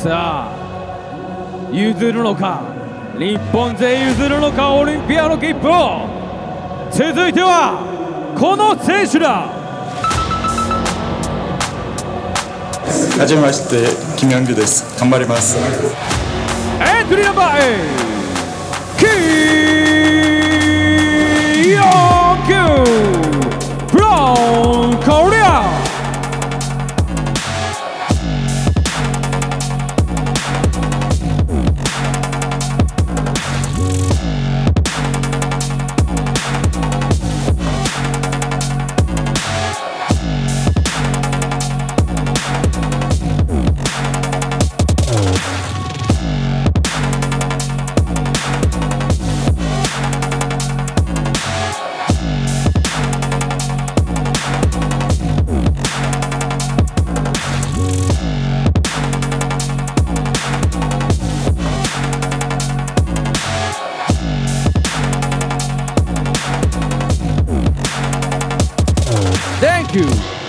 さあ譲るのか？日本勢譲るのか？オリンピアの切符を。続いてはこの選手だ。はじめましてキム・ヨンギュです。頑張ります。エントリーナンバー8 Thank you